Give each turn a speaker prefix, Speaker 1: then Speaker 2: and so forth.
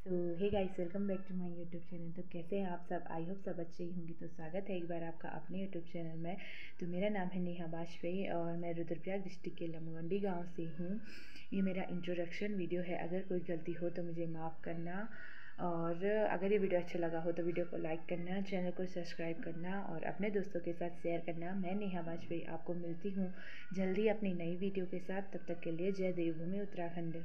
Speaker 1: So hey guys welcome back to my YouTube channel तो कैसे हैं आप सब? आई होप सब अच्छे ही होंगे। तो स्वागत है एक बार आपका अपने यूट्यूब चैनल में। तो मेरा नाम है नेहा बाजपेयी और मैं रुद्रप्रयाग डिस्ट्रिक्ट के लमगंडी गाँव से हूँ। ये मेरा इंट्रोडक्शन वीडियो है। अगर कोई गलती हो तो मुझे माफ़ करना। और अगर ये वीडियो अच्छा लगा हो तो वीडियो को लाइक करना चैनल को सब्सक्राइब करना और अपने दोस्तों के साथ शेयर करना। मैं नेहा बाजपेयी आपको मिलती हूँ जल्दी अपनी नई वीडियो के साथ। तब तक के लिए जय देवभूमि उत्तराखंड।